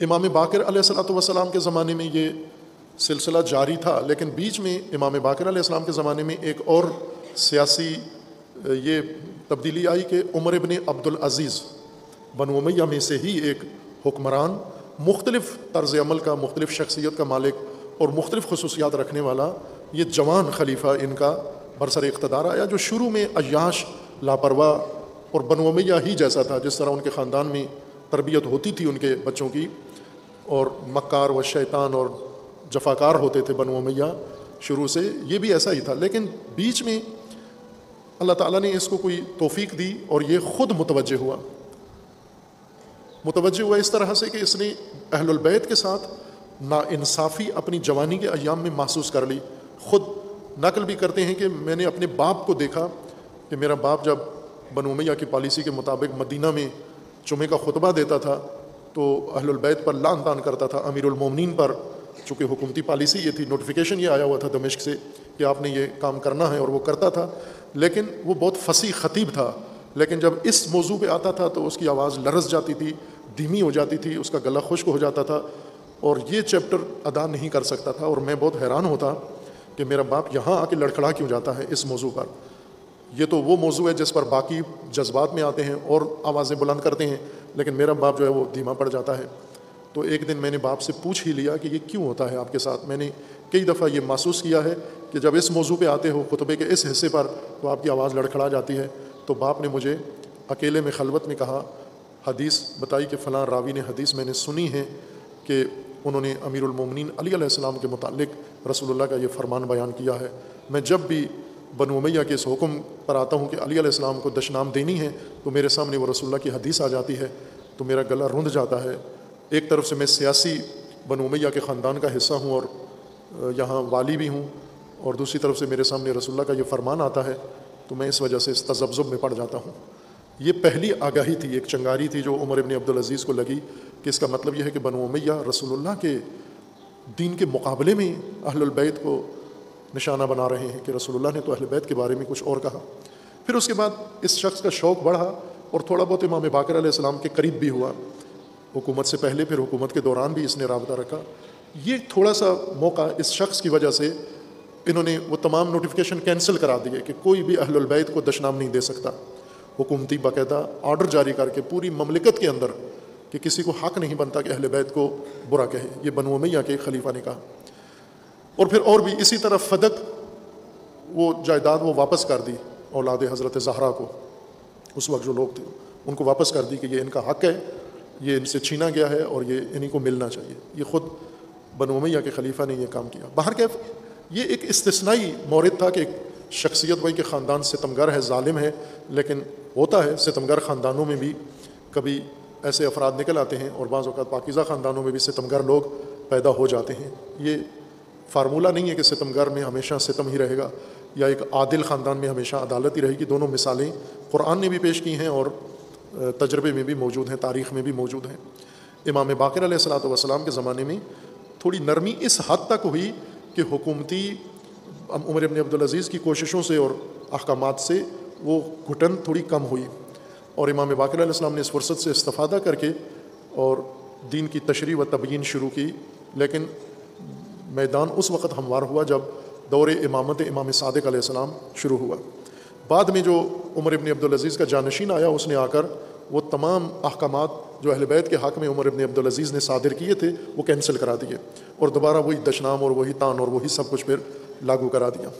इमाम बाकर वसलाम के ज़माने में ये सिलसिला जारी था, लेकिन बीच में इमाम बाकर अलैहिस्सलाम के ज़माने में एक और सियासी, ये तब्दीली आई कि उमर इबन अब्दुल अज़ीज़ बन में से ही एक हुक्मरान, मुख्तलिफ़ तर्ज अमल का, मुख्तलिफ़ शख्सियत का मालिक और मुख्तलिफ़ खसूसियात रखने वाला ये जवान खलीफा इनका बरसर इकतदार आया, जो शुरू में अयाश लापरवाह और बन उमैया ही जैसा था, जिस तरह उनके ख़ानदान में तरबियत होती थी उनके बच्चों की। और मक्कार व शैतान और जफाकार होते थे बन उमैया शुरू से, ये भी ऐसा ही था। लेकिन बीच में अल्लाह ताला ने इसको कोई तोफ़ीक दी और ये ख़ुद मुतवजह हुआ। मुतवजह हुआ इस तरह से कि इसने अहलबैत के साथ नाइंसाफ़ी अपनी जवानी के अयाम में महसूस कर ली। ख़ुद नकल भी करते हैं कि मैंने अपने बाप को देखा कि मेरा बाप जब बन उमैया की पॉलिसी के मुताबिक मदीना में जुमे का खुतबा देता था तो अहलबैत पर लान तान करता था अमीरमिन पर। चूँकि हुकूमती पॉलिसी ये थी नोटिफिकेशन ये आया हुआ था दमिश्क से कि आपने ये काम करना है और वो करता था। लेकिन वो बहुत फसी ख़तीब था। लेकिन जब इस मौजू पे आता था तो उसकी आवाज़ लरस जाती थी, धीमी हो जाती थी, उसका गला खुश्क हो जाता था और ये चैप्टर अदा नहीं कर सकता था और मैं बहुत हैरान होता कि मेरा बाप यहाँ आके लड़खड़ा क्यों जाता है इस मौजू पर। ये तो वो मौजू है जिस पर बाकी जज्बात में आते हैं और आवाज़ें बुलंद करते हैं, लेकिन मेरा बाप जो है वो धीमा पड़ जाता है। तो एक दिन मैंने बाप से पूछ ही लिया कि ये क्यों होता है आपके साथ? मैंने कई दफ़ा ये महसूस किया है कि जब इस मौजू पे आते हो, खुतबे के इस हिस्से पर तो आपकी आवाज़ लड़खड़ा जाती है। तो बाप ने मुझे अकेले में खलवत में कहा, हदीस बताई कि फ़लाँ रावी ने हदीस मैंने सुनी है कि उन्होंने अमीरमिन अली के मुतालिक रसूलुल्लाह का ये फरमान बयान किया है। मैं जब भी बन उमैया के इस हुक्म पर आता हूँ कि अली अलैहिस्सलाम को दशनाम देनी है तो मेरे सामने वो रसूलुल्लाह की हदीस आ जाती है तो मेरा गला रुंध जाता है। एक तरफ़ से मैं सियासी बन उमैया के ख़ानदान का हिस्सा हूँ और यहाँ वाली भी हूँ, और दूसरी तरफ़ से मेरे सामने रसुल्ला का ये फरमान आता है तो मैं इस वजह से इस तजब्ज़ुब में पड़ जाता हूँ। ये पहली आगाही थी, एक चंगारी थी जो उमर इबन अब्दुल अज़ीज़ को लगी कि इसका मतलब यह है कि बनु उमैया रसूलुल्लाह के दीन के मुकाबले में अहलबैत को निशाना बना रहे हैं कि रसूलुल्लाह ने तो अहलबैत के बारे में कुछ और कहा। फिर उसके बाद इस शख्स का शौक़ बढ़ा और थोड़ा बहुत इमाम बाकर सलाम के करीब भी हुआ। हुकूमत से पहले फिर हुकूमत के दौरान भी इसने रबता रखा। ये थोड़ा सा मौका इस शख्स की वजह से इन्होंने वो तमाम नोटिफिकेशन कैंसिल करा दिए कि कोई भी अहलबैत को दशनाम नहीं दे सकता। हुकूमती बाकायदा आर्डर जारी करके पूरी ममलिकत के अंदर कि किसी को हक नहीं बनता कि अहल बैत को बुरा कहे। ये बनु मैया के खलीफा ने कहा। और फिर और भी इसी तरह फदक, वो जायदाद वो वापस कर दी औलाद हज़रत ज़हरा को। उस वक्त जो लोग थे, उनको वापस कर दी कि ये इनका हक है, ये इनसे छीना गया है और ये इन्हीं को मिलना चाहिए। ये ख़ुद बनु मैया के खलीफा ने यह काम किया। बाहर कैफ, ये एक इस्तेसनाई मौरद था कि एक शख्सियत वही के ख़ानदान सितमगर है ालिम है, लेकिन होता है, सितमगर ख़ानदानों में भी कभी ऐसे अफराद निकल आते हैं और बाज़ पाकिज़ा ख़ानदानों में भी सितमगर लोग पैदा हो जाते हैं। ये फार्मूला नहीं है कि सितमगर में हमेशा सितम ही रहेगा, या एक आदिल ख़ानदान में हमेशा अदालत ही रहेगी। दोनों मिसालें कुरान ने भी पेश की हैं और तजर्बे में भी मौजूद हैं, तारीख़ में भी मौजूद हैं। इमाम बाकर सलाम के ज़माने में थोड़ी नरमी इस हद तक हुई कि हुकूमती उमर इबन अब्दुलज़ीज़ की कोशिशों से और अहकाम से वो घुटन थोड़ी कम हुई। और इमाम बाकर ने इस फुर्सत से इस्तफ़ादा करके और दीन की तशरी व तबीन शुरू की, लेकिन मैदान उस वक़्त हमवार हुआ जब दौर इमामत इमाम सदक़ शुरू हुआ। बाद में जो उमर इबन अब्दुलज़ीज़ का जानशीन आया, उसने आकर वो तमाम अहकाम जो अहलबैत के हक़ में उमर इबन अब्दुलज़ीज़ ने सादिर किए थे, वो कैंसिल करा दिए और दोबारा वही दशनाम और वही तान और वही सब कुछ फिर लागू करा दिया।